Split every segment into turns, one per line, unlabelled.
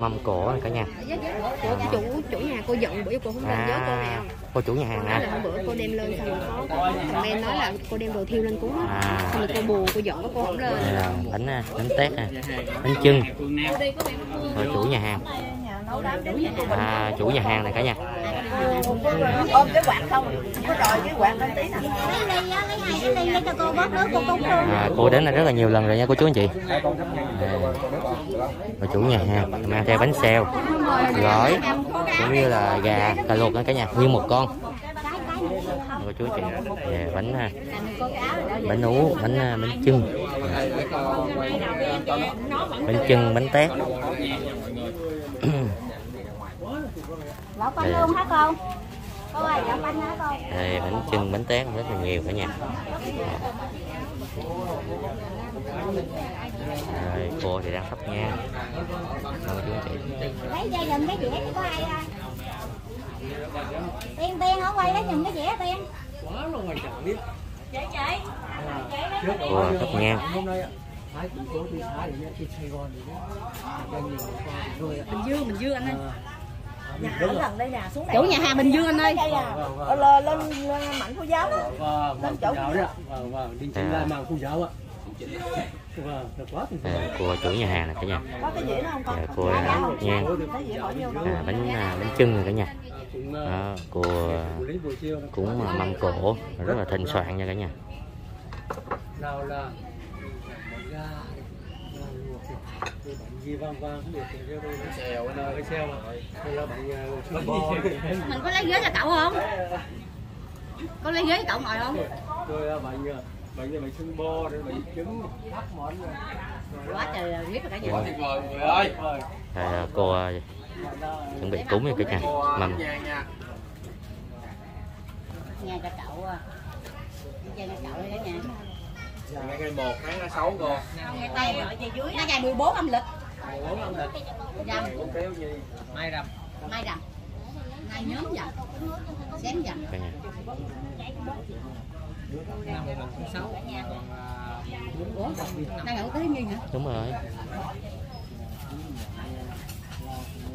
mâm cổ này cả nhà.
Của chủ chủ nhà cô giận bữa cô không lên nhớ cô nào?
cô chủ nhà hàng
nói là bữa cô đem lên xong rồi có có comment nói là cô đem đồ thiêu lên cúng á.
À.
Xong rồi cô buồn cô giận cô không lên.
Đây là bánh à, bánh tét nè bánh chưng. Rồi chủ nhà hàng. À chủ nhà hàng này cả nhà
ôm cái quạt không? Có rồi cái quạt lên tí nè
à, cô đến đây rất là nhiều lần rồi nha cô chú anh chị. À, rồi chủ nhà hàng mang theo bánh xèo gói cũng như là gà cà luộc đó cả nhà nguyên một con. Cô chú anh chị về bánh à, bánh ú bánh à, bánh chưng. Bánh chưng bánh tét.
Lẩu bánh luôn hả con? Cô ơi, lẩu bánh hả con?
đây bánh chưng bánh tét rất là nhiều cả nhà rồi cô thì đang thắp nhang Rồi, cô chú chị
Lấy dây giùm cái dĩa chứ có ai à? Tiên Tiên ở quay lấy giùm cái dĩa Tiên. Chị chị.
cô thắp nhang
bình dương bình dương anh ơi
nhà ở gần đây nè xuống đây
chủ nhà hàng bình dương anh ơi.
Đây à Ờ, lên lên lên mạnh phu giáo đó
Vâng,
Lên
vâng,
chỗ.
Vâng, vâng, đi trên
À.
la màng khu giáo. Vâng, quá.
à, cô chủ nhà hàng này cả nhà.
Có cái dĩa nó không con?
Dạ, cô à,
bỏ vô
à, bánh à, bánh chưng này cả nhà.
Cũng,
đó, cô à,
chiều
cũng à, mâm cổ. Rất là thịnh soạn nha cả nhà
nào là bánh ga, nào luộc thì- gì vang vang không biết thì bánh xèo, nào cái xèo mà. Đây là bánh bò.
mình có lấy ghế cho cậu không? Có lấy ghế cho cậu ngồi không?
Rồi là bánh, ờ, bánh là bánh xương bò, rồi bánh trứng, thắt món rồi.
quá trời biết rồi cả nhà.
Quá tuyệt vời người ơi.
là cô à, chuẩn bị cúng nha cả nhà mâm
nhà cho cậu à. Nhà cho cậu đây đó nhà.
Ngày 1 tháng 6 cô.
ngày tây dưới. Nó ngày 14 âm lịch
Bốn năm thịt. gì? Mai rằm.
mai rằm. Ngày nhóm rằm xém rằm
cả nhà
ủa? nay là có tới như hả?
Đúng rồi.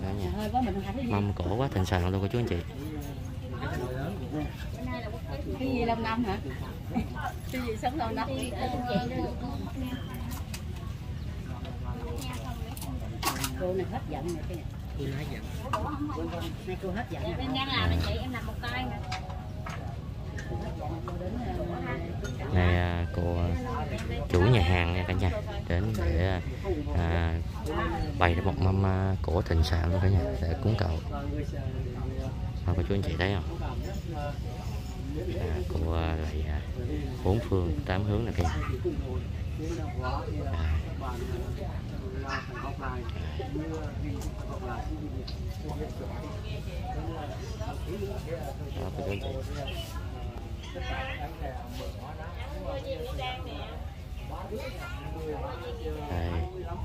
Cả nhà
trời ơi có mình không thấy gì.
Mâm cổ quá thịnh soạn luôn cô chú anh chị.
Cái gì lâu năm hả? Cái gì sống lâu năm cô này hết giận rồi cái này
Tôi nói giận.
nay cô hết giận rồi
Em đang làm anh chị, em làm một tay nè.
này à, cô à, chủ nhà hàng nha cả nhà. Đến để à, bày ra một mâm à, cổ thịnh soạn luôn cả nhà để cúng cậu à, cô chú anh chị thấy không? À, cô lại à, bốn phương tám hướng này cả nhà. À, thằng học lại như hình thằng học lại như việc thực hiện sửa đổi cái tất cả các cái mở hóa đó bán biết là 15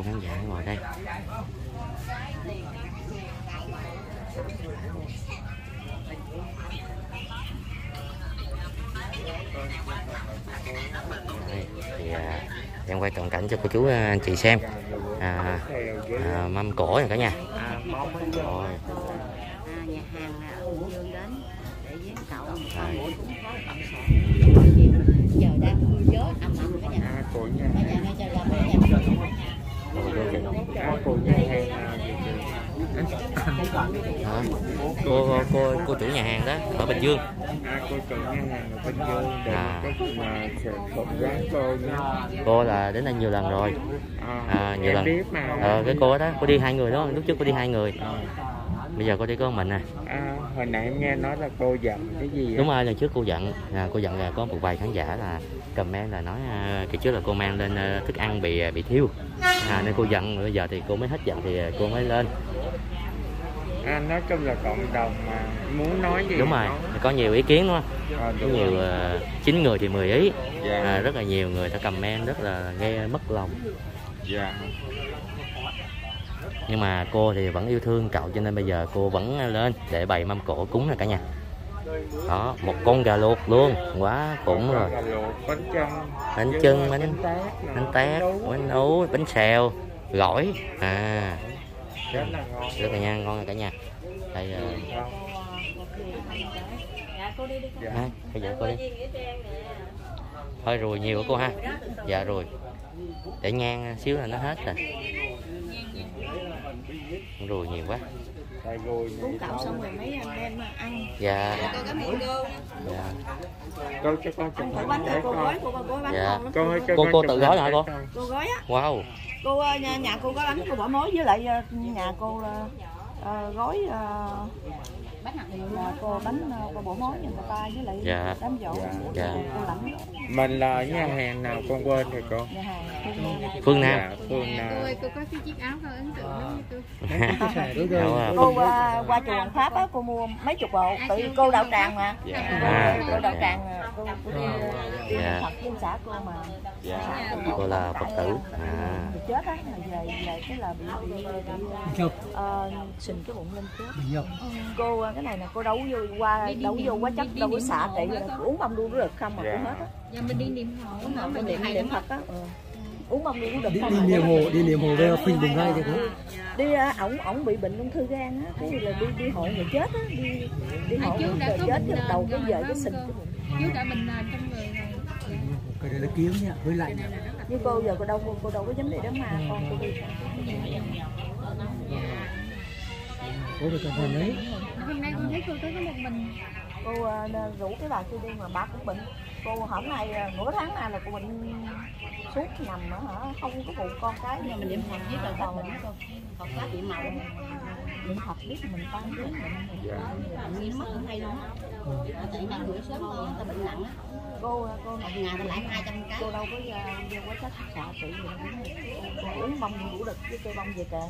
cô khán giả ngồi đây. Đây, thì à, em quay toàn cảnh cho cô chú à, anh chị xem. À, à, mâm cổ này cả nhà. Rồi.
À, nhà hàng là ở Bình Dương đến để với cậu.
À,
giờ đang vui ầm ầm cả nhà cả nhà ngay chờ gặp cả nhà
cô chú anh chị Hả? cô cô cô cô chủ nhà hàng đó ở Bình Dương
À, cô chủ nhà hàng ở Bình Dương để
À.
mà sẽ phỏng vấn cô nha.
cô là đến đây nhiều lần rồi
À,
à, nhiều lần
biết mà.
ờ, cái cô đó cô đi hai người đó lúc trước cô đi hai người
À,
bây giờ cô đi có một mình nè
à, hồi nãy em nghe nói là cô giận cái gì á?
đúng rồi lần trước cô giận à, cô giận là có một vài khán giả là comment là nói à, kỳ trước là cô mang lên à, thức ăn bị bị thiếu à, nên cô giận bây giờ thì cô mới hết giận thì à, cô mới lên
À, nói chung là cộng đồng mà muốn nói gì
đúng rồi
nói.
có nhiều ý kiến đúng không
À,
có
đúng
nhiều
rồi.
à, chín người thì 10 ý
Dạ.
à, rất là nhiều người ta comment rất là gây mất lòng
Dạ
nhưng mà cô thì vẫn yêu thương cậu cho nên bây giờ cô vẫn lên để bày mâm cỗ cúng nè cả nhà. Đó một con gà luộc luôn. Quá khủng rồi.
Bánh chân
bánh chân bánh
tét
bánh tét bánh ú bánh xèo gỏi. À.
Rất là ngon
nha ngon rồi cả nhà. Đây à, bây giờ cô đi. Hơi rùi nhiều của cô ha. Dạ rồi để ngang xíu là nó hết rồi rùi nhiều quá.
Rồi
Cúng cậu xong rồi mấy anh em ăn.
Dạ. Dạ.
Cô cho con chụp hình
bánh cô gói, cô cô gói bánh
Dạ.
Cô
Cô- tự gói hả cô?
con.
Cô gói á.
Wow.
Cô ờ, nhà, nhà cô có bánh cô bỏ mối với lại ờ, nhà cô là ờ, gói ờ,
bánh hạt điều
là cô bánh ờ, cô bỏ mối nhà người ta với lại
Dạ.
đám dỗ
Dạ.
cô lãnh
Mình là ở nhà hàng nào con quên rồi cô
nhà hàng
phương nam
Dạ, phương
cô
nào
ơi cô có cái chiếc áo có ấn tượng lắm với tôi
cô qua, qua chùa Hoàng Pháp á cô mua mấy chục bộ tự cô đạo tràng mà
À,
cô, cô đạo tràng cô, cô đi, đi
Dạ.
Phật với xã cô mà
cô là phật tử. à.
chết á về về cái là bị bị, bị ờ, sình cái bụng lên chết. Cô ờ, cái này nè cô đấu vô qua đấu vô quá chất đâu có trị rồi uống bông đu được không mà
Dạ.
cũng hết á.
Giờ mình đi niệm nó
bông
mình niệm
niệm Phật á ừ. uống bông đu cũng được
đi,
không
đi
mà
niệm hồ đi niệm hồ về khuyên bùng gai thì cũng
đi ờ, ổng ổng bị bệnh ung thư gan á cái là đi đi hộ người chết á đi đi hộ
chú đã
người chết cái đầu cái giờ cái sình
không
cái bụng.
Chú đã nền trong
cái đấy là kiếm nha với lạnh
như cô giờ cô đâu cô, cô đâu có dám đi đám ma con cô đi.
có được cái phần đấy.
Hôm nay con thấy cô tới có một mình.
Cô ờ, rủ cái bà kia đi mà bà cũng bệnh. Cô hôm nay ờ, nửa tháng nay là cô bệnh suốt nằm ở hả? Không có phụ con cái nhưng mà niệm phật biết rồi còn mình con phật pháp bị màu. Niệm phật biết mình tan biết mình
Dạ.
nghiến mắt cũng hay luôn á tại nhà gửi sớm thôi ta bệnh nặng á cô cô một ngày ta lại hai trăm cái. cô đâu có ờ, vô quá trị gì đâu. Cô uống bông ngủ đực với cây bông về kề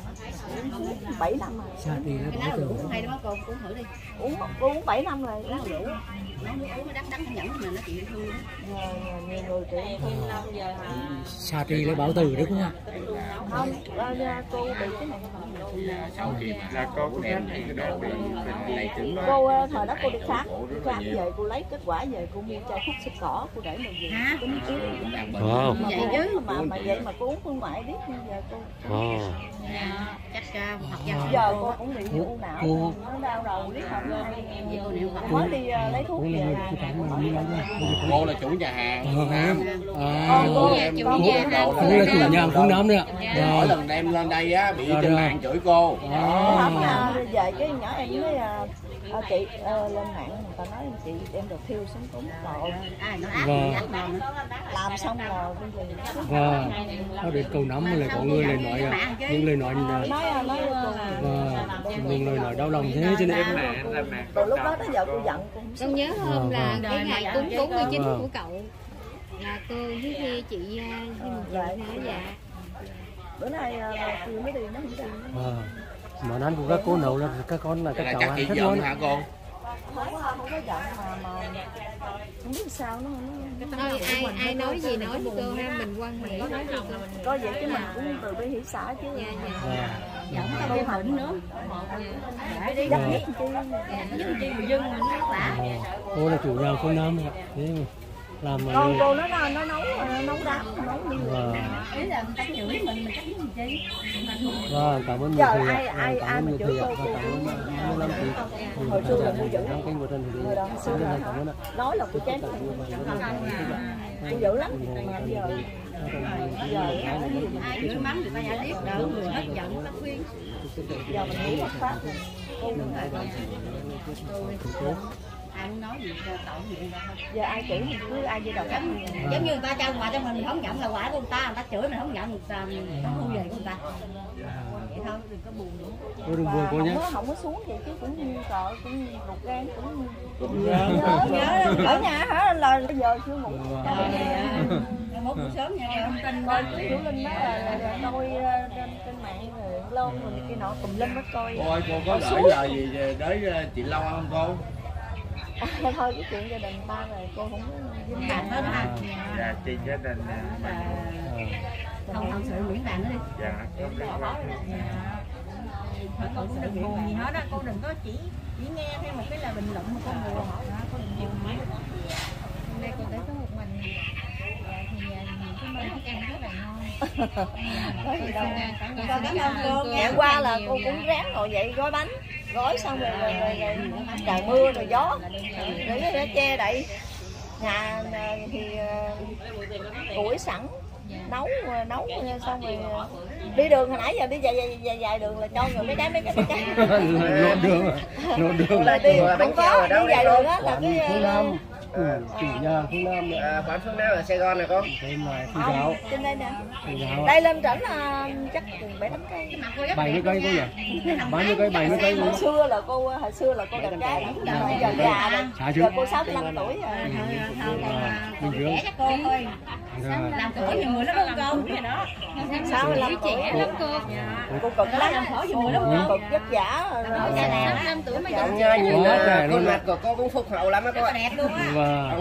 uống bảy năm rồi.
Xa thì nó bỏ từ
hay đó cô uống thử đi. Uống cô uống 7 năm rồi. Uống rượu. Nó uống đắng đắng nhẫn mà nó chịu thương nhờ nhiều người chịu thương lâu giờ mà
xa thì lấy bảo từ đấy cũng ạ
không ờ, cô bị cái này.
Sau khi là cô có đem những cái đồ này chứng đó.
Cô ờ, thời đó cô đi khám khám về cô lấy kết quả về cô mua chai thuốc xịt cỏ cô để mà về tính chiếu
wow
mà vậy chứ mà mà vậy mà cô uống phương ngoại biết bây giờ cô
wow
chắc hoặc
giờ cô cũng bị u não nó đau đầu biết không? Mới đi ờ, lấy thuốc
cũng
về
là
là
cô là chủ nhà hàng.
Ờ,
Nam
à
con cô
em
chủ nhà
cô
cũng là chủ nhà cũng nắm đấy ạ
mỗi lần đem lên đây á bị trên mạng chửi cô.
Không về cái nhỏ em mới à, chị ờ, lên mạng người ta nói chị em được thiêu sống cúng. Rồi ai nó ác
Vâng.
làm xong rồi bây giờ
và nó đến câu nắm lại có người lời nói à, những lời nói là
nói nói cô
và những lời nói đau lòng thế cho nên em
là mạng
từ lúc đó tới giờ cô giận cô không
nhớ hôm là
Vâng.
cái ngày cúng 49
Vâng.
của cậu. Là cô với khi chị với một chị hả dạ.
Bữa nay kêu mới đi nó không đi.
Ờ. món ăn của các cô nấu là các con là các cháu ăn rất ngon.
hả cô?
Không có không có giận mà mà không biết sao nó nó
thôi ai ai nói gì nói cô ha mình quan hệ nói gì cô
có vậy chứ mình cũng từ bi hỷ xã chứ
dạ dạ
giận có đi bệnh nữa
đi
dắt nhất chi
dân dân mình đã
ờ. cô là chủ nhà phương nam thế mà làm mà
con cô nó nó nó nấu nó nấu đá nấu như
và
ý là người ta chửi mình mình chắc gì chi
và cảm ơn
ai- ai- ai
cảm
mà chửi cô, cô
cảm ơn hai mươi lăm chị
Hồi xưa là cô
Thị
Hồi đó
Liên
xưa
xin cảm ơn ạ.
Nói là cô chém cô dữ lắm. Mà bây giờ bây giờ
ai nói mắng người ta giả tiếp đỡ người hết giận nó khuyên
giờ mình nghĩ bất pháp
ai muốn nói gì cho tội gì
giờ ai chửi mình cứ ai vô đầu cắm
giống như người ta cho quà cho mình mình không nhận là quả của người ta người ta chửi mình không nhận người ta mình không thu về của người ta vậy thôi đừng có buồn nữa
cô đừng buồn cô
không
nhé
có không có xuống vậy chứ cũng sợ cũng ruột gan cũng
Cũng
nhớ nhớ ở nhà hả là bây giờ chưa ngủ
một buổi sớm nha không tin
coi chú Vũ Linh đó là, coi ờ, trên trên mạng rồi lon rồi kia nọ tùm lum hết coi
cô ơi cô có gửi lời gì về tới ờ, chị Lâu không cô
À, thôi cái chuyện gia đình ba rồi cô không có dính
bạn hết ha
dạ chị gia đình à, mình
không thật sự miễn bạn nữa đi.
Dạ không liên quan
cô cũng đừng buồn gì hết á cô đừng có chỉ chỉ nghe theo một cái lời bình luận mà cô buồn cô đừng buồn
Hôm nay cô tới có một mình. Dạ, thì à, những cái món thức ăn rất là ngon.
Có gì đâu. Cảm ơn cô. ngày qua là cô
dạ.
cũng ráng ngồi dậy gói bánh gói xong rồi rồi, rồi, rồi trời mưa rồi gió. Rồi nó che đậy nhà thì à, củi sẵn nấu à, nấu xong rồi đi đường hồi nãy giờ đi dài dài dài, dài đường là cho người mấy cái mấy cái mấy cái
lộn đường à? Lộn đường.
Là đi không có đi dài đường á là cái à,
chủ nhà phương Nam
À, quán phương nam ở Sài Gòn này con?
thêm là phi giáo
trên đây nè đây lên trển là chắc chừng bảy tám cây
bảy mươi cây cô nhỉ bao nhiêu cây bảy mươi cây
hồi xưa là cô hồi xưa là cô đẹp gái bây giờ già rồi giờ cô sáu mươi lăm tuổi rồi
bình thường
trẻ cô thôi làm khổ nhiều người lắm con không vậy đó
sáu mươi lăm tuổi
trẻ lắm cô
cô cực lắm
làm khổ nhiều người lắm
cô cực vất vả rồi
năm tuổi mà
Con nhìn khuôn mặt của cô cũng phục hậu lắm á cô
đẹp luôn á
và